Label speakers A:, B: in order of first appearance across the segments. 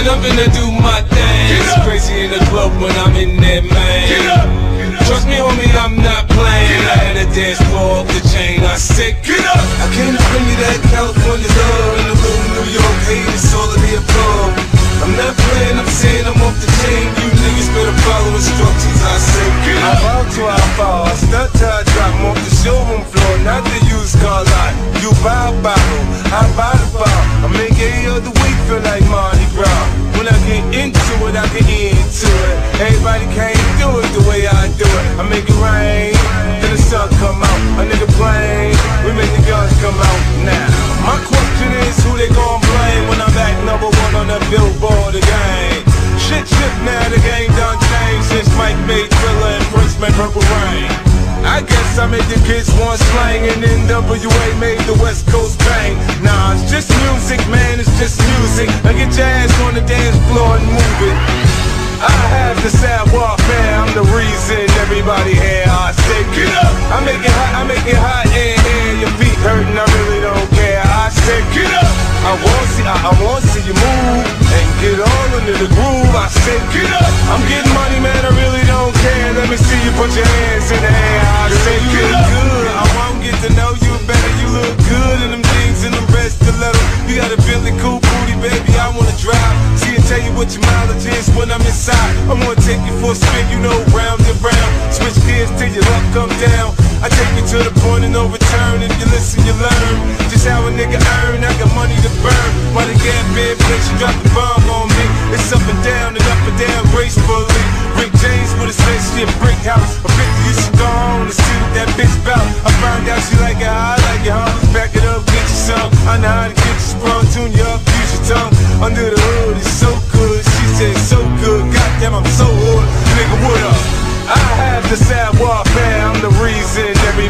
A: and I'm finna do my thing. It's crazy in the club when I'm in that man. Trust me, homie, I'm not I buy the bar. I make every other week feel like Mardi Gras. When I get into it, I get into it. Everybody can't do it the way I do it. I make it rain, then the sun come out. A nigga playing, we make the guns come out now. My question is who they gon' blame when I'm back number one on the billboard again? Shit, shit, now the I made the kids want slang and NWA made the West Coast bang. Nah, it's just music, man, it's just music. Now get your ass on the dance floor and move it. I have the savoir faire, I'm the reason everybody here. I say,
B: Get up.
A: I make it hot, I make it hot in here. Your feet hurting, I really don't care. I say,
B: Get up.
A: I want see, I, I want see you move and get all into the groove. I say,
B: Get up.
A: I'm getting money, man. I really don't care. Take you for a spin, you know, round and round. Switch gears till your luck come down. I take you to the point of no return. If you listen, you learn just how a nigga earn. I got money to burn. While the Gap Band plays, you drop the bomb on me. It's up and down and up and down gracefully.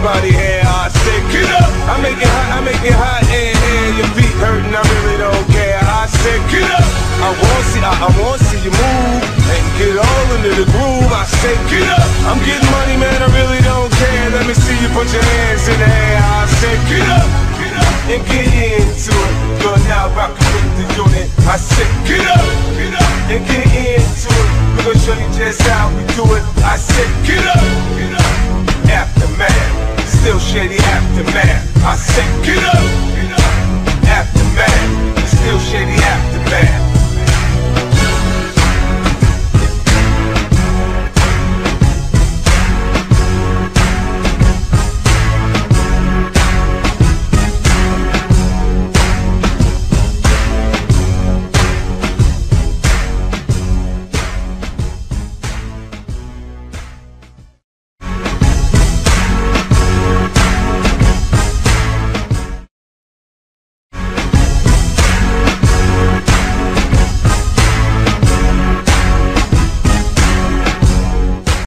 A: Everybody here. I say,
B: Get up.
A: I make it hot, I make it hot in here. Your feet hurting, I really don't care. I say,
B: Get up.
A: I want see, I, I want see you move and get all into the groove. I say,
B: Get up.
A: I'm getting money, man. I really don't care. Let me see you put your hands in the air. I say,
B: Get up. Get up.
A: and get into it. You're now rocking with the unit. I say,
B: Get up. Get up.
A: and get into it. We're gonna show you just how we do it. I said,
B: Get up. Get up.
A: Still shady aftermath. I said,
B: Get up.